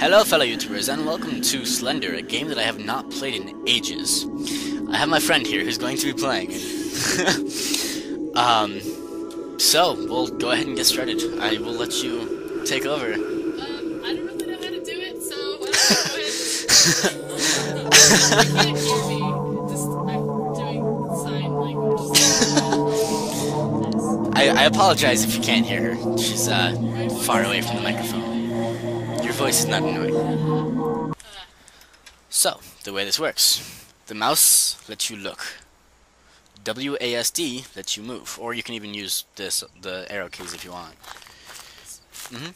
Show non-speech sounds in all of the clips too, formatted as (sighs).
Hello, fellow YouTubers, and welcome to Slender, a game that I have not played in ages. I have my friend here who's going to be playing. (laughs) um, so, we'll go ahead and get started. I will let you take over. Um, I don't really know how to do it, so why don't you go ahead? (laughs) you can't hear me. Just, I'm doing sign language. I, I apologize if you can't hear her. She's uh, far away from the microphone. Voice is not annoying. So, the way this works. The mouse lets you look. WASD lets you move, or you can even use this the arrow keys if you want. hmm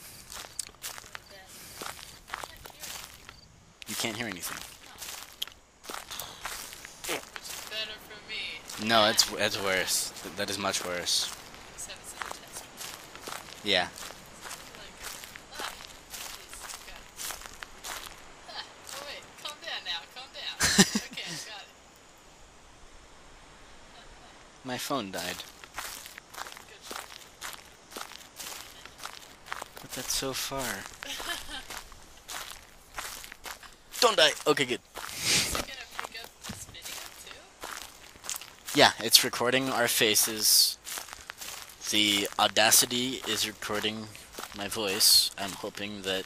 You can't hear anything. It's better for me. No, it's it's worse. That is much worse. Just have it set to test. Yeah. Like, ah, please, got it. Ah, oh wait, calm down now, calm down. Okay. (laughs) My phone died. But that's so far. Don't die. Okay, good. Is it gonna pick up this video too? Yeah, it's recording our faces. The Audacity is recording my voice. I'm hoping that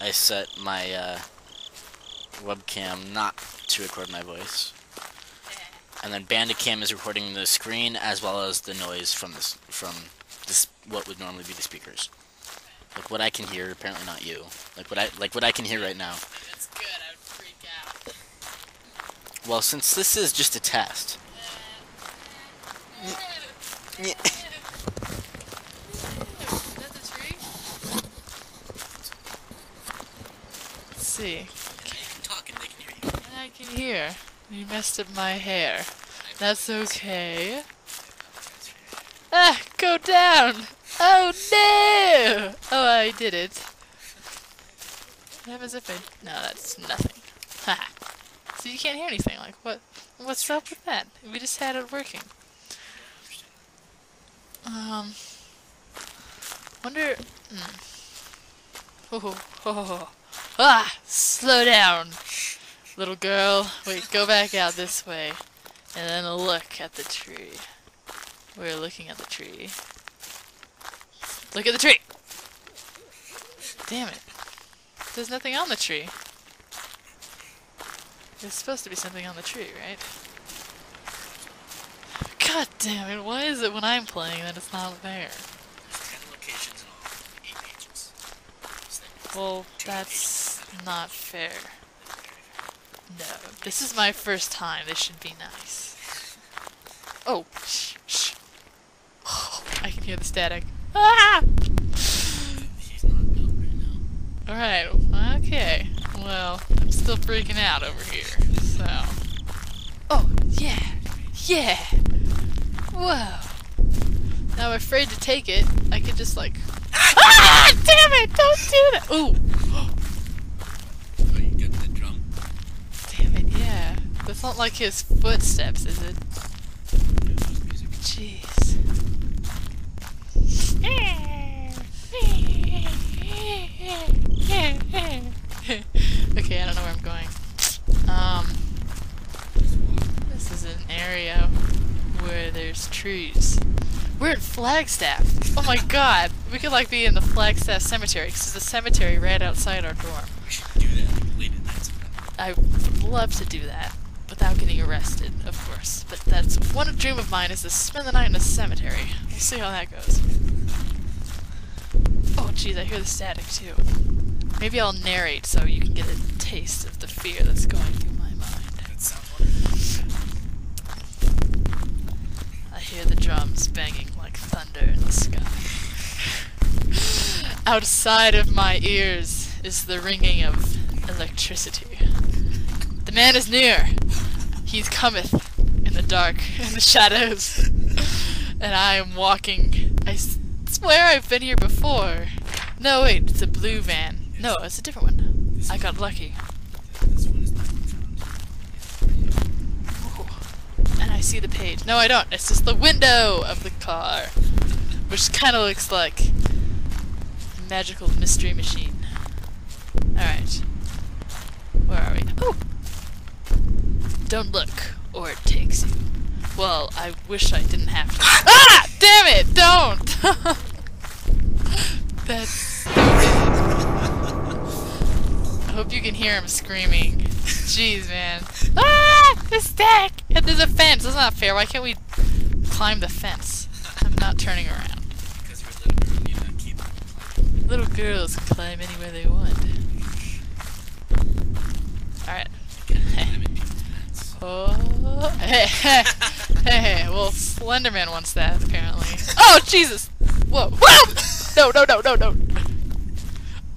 I set my uh, webcam not to record my voice. And then Bandicam is recording the screen as well as the noise from this from this what would normally be the speakers. Like what I can hear, apparently not you. Like what I like what I can hear right now. That's good, I would freak out. Well, since this is just a test. Is that the tree? Let's see. talk and they can hear you. I can hear. You messed up my hair. That's okay. Ah, go down! Oh no! Oh, I did it. What happens if I... No, that's nothing. Ha! So you can't hear anything. Like, what? What's up with that? We just had it working. Um... Wonder... Hmm. Oh, oh, oh. Ah! Slow down! Little girl, wait, go back out this way. And then look at the tree. We're looking at the tree. Look at the tree! Damn it. There's nothing on the tree. There's supposed to be something on the tree, right? God damn it, why is it when I'm playing that it's not there? Ten locations in all, eight pages. Well, that's not fair. No, this is my first time. This should be nice. (laughs) Oh, shh, shh. (sighs) I can hear the static. Ah! She's not built right now. Alright, okay. Well, I'm still freaking out over here, so. Oh, yeah! Yeah! Whoa! Now I'm afraid to take it. I could just like. Ah! (laughs) Damn it! Don't do that! Ooh! Oh, you got the drum? Damn it, That's not like his footsteps, is it? Jeez. okay, I don't know where I'm going. Um, this is an area where there's trees. We're at Flagstaff. Oh my god, we could like be in the Flagstaff Cemetery because there's a cemetery right outside our dorm. We should do that late at night sometime. I would love to do that without getting arrested, of course. But that's one dream of mine is to spend the night in a cemetery. We'll see how that goes. Oh, jeez, I hear the static too. Maybe I'll narrate so you can get a taste of the fear that's going through my mind. That sounds wonderful. I hear the drums banging like thunder in the sky. (laughs) Outside of my ears is the ringing of electricity. The man is near. He cometh in the dark, (laughs) in the shadows. and I am walking. I swear I've been here before. No, wait, it's a blue van. No, it's a different one. I got lucky. And I see the page. No, I don't. It's just the window of the car. Which kind of looks like a magical mystery machine. Oh, Don't look, or it takes you. Well, I wish I didn't have to. (laughs) ah! Damn it! Don't! (laughs) That's stupid. I hope you can hear him screaming. Jeez, man. Ah! The stack! And there's a fence. That's not fair. Why can't we climb the fence? I'm not turning around. Because you're a little girl, you know, keep Little girls can climb anywhere they want. (laughs) Alright. Oh, hey, hey, hey, hey, well, Slenderman wants that, apparently. Oh, Jesus! Whoa, whoa! No, no, no, no, no!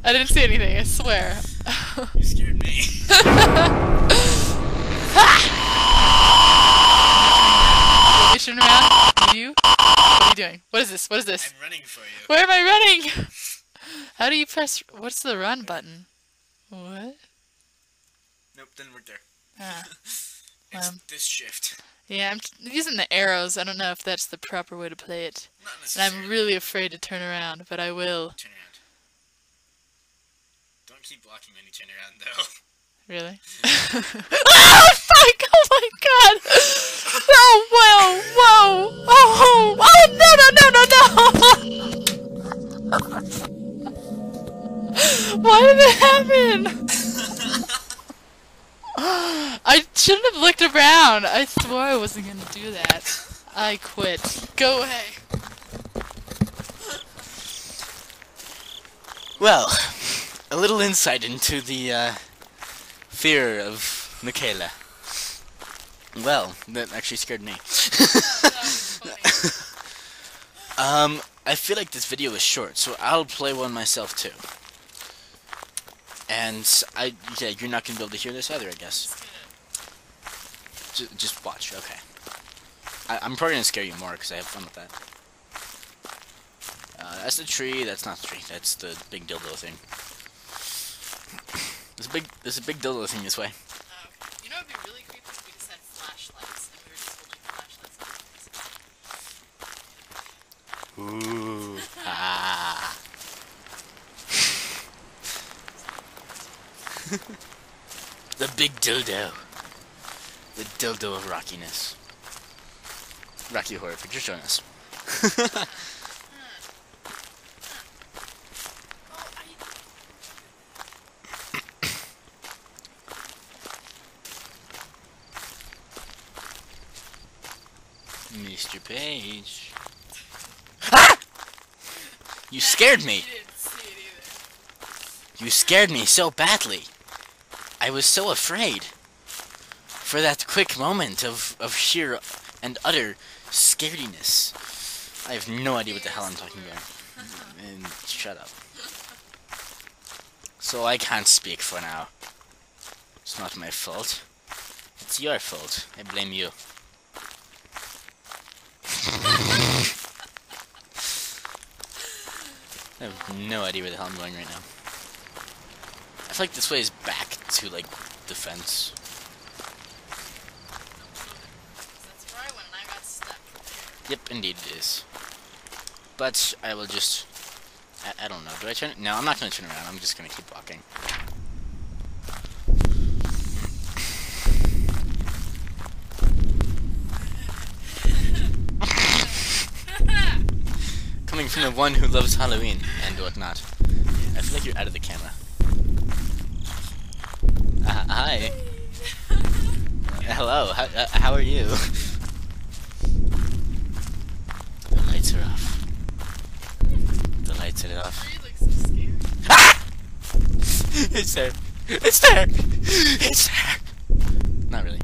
I didn't see anything, I swear. You scared me. You turn around? You? What are you doing? What is this? What is this? I'm running for you. Where am I running? How do you press? What's the run button? What? Nope, didn't work there. Ah. (laughs) It's Um, this shift. Yeah, I'm using the arrows. I don't know if that's the proper way to play it. Not And. I'm really afraid to turn around, but I will. Turn around. Don't keep blocking when you turn around, though. Really? (laughs) (laughs) oh, fuck! Oh my god! Oh, whoa! Whoa! Oh! Oh, no, no, no, no, no! (laughs) Why did it happen? (gasps) I shouldn't have looked around. I swore I wasn't gonna do that. I quit. Go away. Well, a little insight into the uh, fear of Michaela. Well, that actually scared me. (laughs) um, I feel like this video is short, so I'll play one myself too. And I, yeah, you're not gonna be able to hear this either, I guess. Just, just watch, okay. I, I'm probably gonna scare you more because I have fun with that. Uh, that's the tree. That's not the tree. That's the big dildo thing. (coughs) There's a big, there's a big dildo thing this way. You know what'd be really creepy if we just had flashlights and we were just holding flashlights. Ooh. ah. the big dildo. The dildo of rockiness. Rocky Horror Picture showing us. (laughs) Mr. Page. Ah! You scared me. You scared me so badly. I was so afraid. For that quick moment of, of sheer and utter scarediness. I have no idea what the hell I'm talking about. And shut up. So I can't speak for now. It's not my fault. It's your fault. I blame you. (laughs) I have no idea where the hell I'm going right now. I feel like this way is back to, like, the fence. That's where I went and I got stuck. Yep, indeed it is. But I will just... I, I don't know. Do I turn... No, I'm not going to turn around. I'm just going to keep walking. (laughs) Coming from the one who loves Halloween and whatnot. I feel like you're out of the camera. Uh, hi. Hello. How, uh, how are you? The lights are off. The lights are off. You look so scared. (laughs) It's there. It's there. It's there. Not really.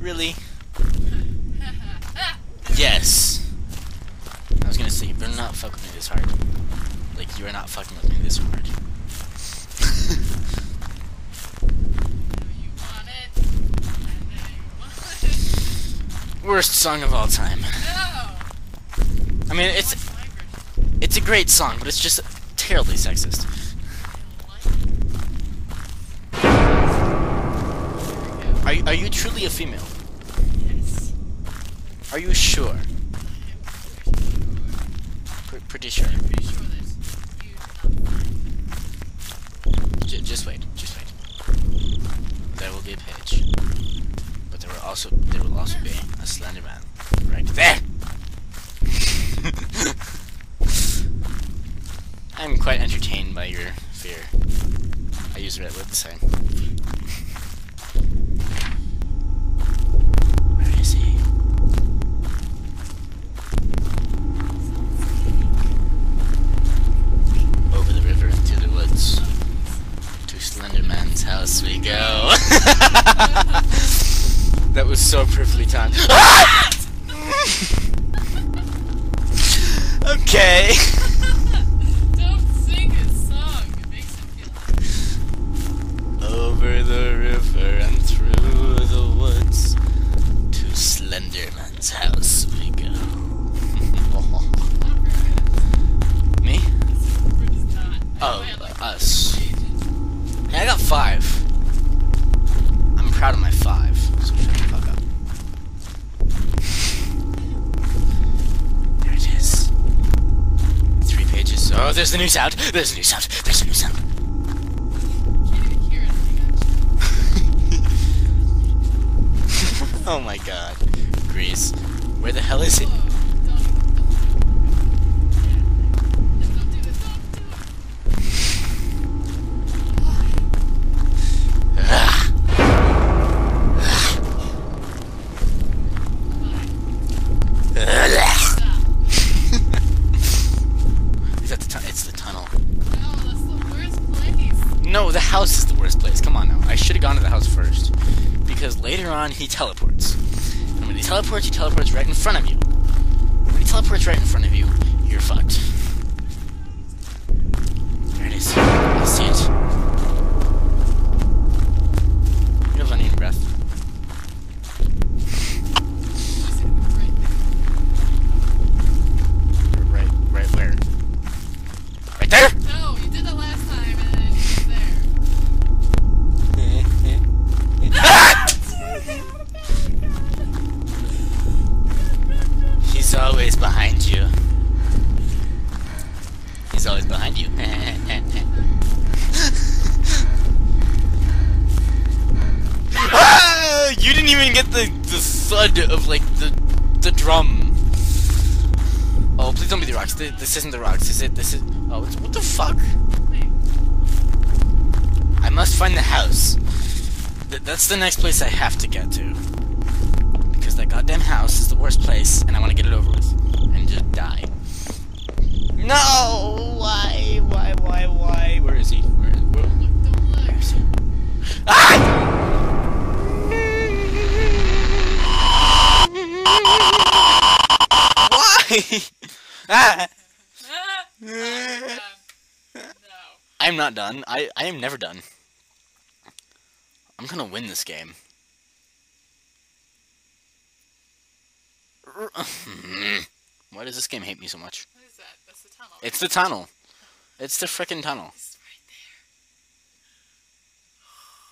Really? (laughs) Yes. I was gonna say, you better not fuck with me this hard. Like, you are not fucking with me this hard. You want it. I know you want it. Worst song of all time. No! I mean, it's What's my version? it's a great song, but it's just terribly sexist. Are you, are you truly a female? Yes. Are you sure? Pr- pretty sure. Fine. Just, wait. Just wait. There will be a page, but there will also there will also be a Slender Man right there. (laughs) I'm quite entertained by your fear. I use red word the same. So perfectly timed. (laughs) okay. Oh, there's the new sound. There's a new sound. There's a new sound. (laughs) Oh my god. Grease. Where the hell is it? House is the worst place. Come on now. I should have gone to the house first. Because later on, he teleports. And when he teleports, he teleports right in front of you. When he teleports right in front of you, you're fucked. There it is. I see it. Th- This isn't the rocks. Is it? This is. Oh, what the fuck? I must find the house. Th- that's the next place I have to get to. Because that goddamn house is the worst place, and I want to get it over with. And just die. No! Why? Why? Why? Why? Where is he? Where, where, don't look. where is he? Ah! (laughs) Why? Ah! I'm. No. I'm not done. I, I am never done. I'm gonna win this game. (laughs) Why does this game hate me so much? What is that? That's the tunnel. It's the tunnel. It's the frickin' tunnel. It's right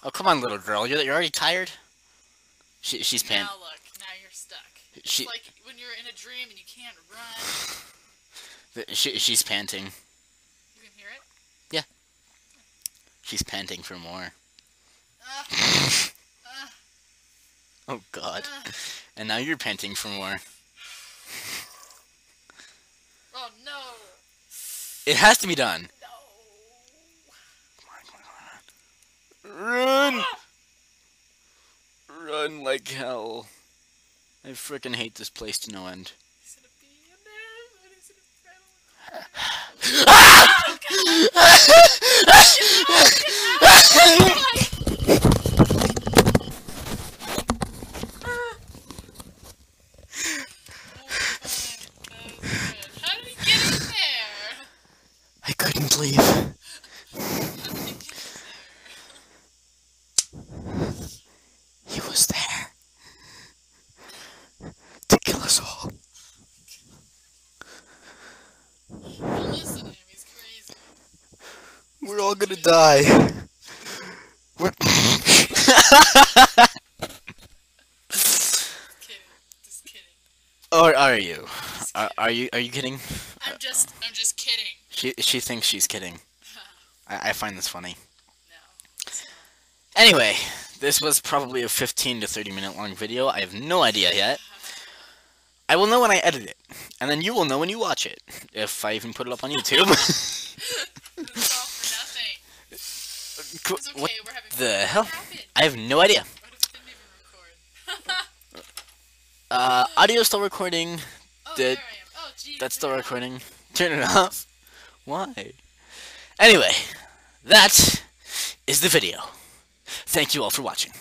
there. Oh, come on, little girl. You're, you're already tired? She, she's pant. Now look, now you're stuck. She, It's like when you're in a dream and you can't run. (sighs) (laughs) she, she's panting. You can hear it? Yeah. She's panting for more. Ah, ah, (laughs) Oh, God. ah. And now you're panting for more. Oh no! It has to be done. No! Run! Run like hell. I frickin' hate this place to no end. He's gonna be in there. (laughs) Oh, what is it? How did he get in there? I couldn't leave. How did he get in He was there. To kill us all. there? Don't listen to him, he's crazy. We're all gonna die. We're Just kidding. Just kidding. or are you? Are, are you? Are you kidding? I'm just I'm just kidding. She she thinks she's kidding. (laughs) I, I find this funny. No. Anyway, this was probably a 15 to 30 minute long video. I have no idea yet. I will know when I edit it, and then you will know when you watch it, if I even put it up on (laughs) YouTube. (laughs) This is all for nothing. Co- It's okay, what we're having the hell? Happened? I have no idea. What if it record? Uh, (laughs) audio still recording. oh, Did- there I am. Oh, geez. That's still recording. (laughs) Turn it off. Why? Anyway, that is the video. Thank you all for watching.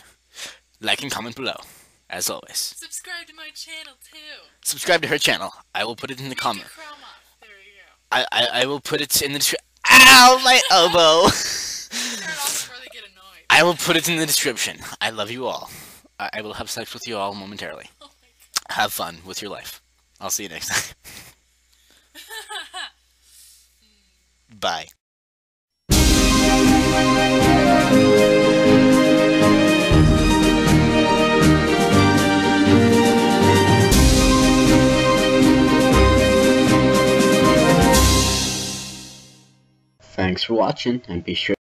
Like and comment below, as always. Subscribe to my channel too. Subscribe to her channel. I will put it in the comment. There you go. I, I, I will put it in the description. Ow, my (laughs) elbow! Turn it off before they get annoyed. I will put it in the description. I love you all. I, I will have sex with you all momentarily. (laughs) Oh. Have fun with your life. I'll see you next time. (laughs) Bye. Thanks for watching and be sure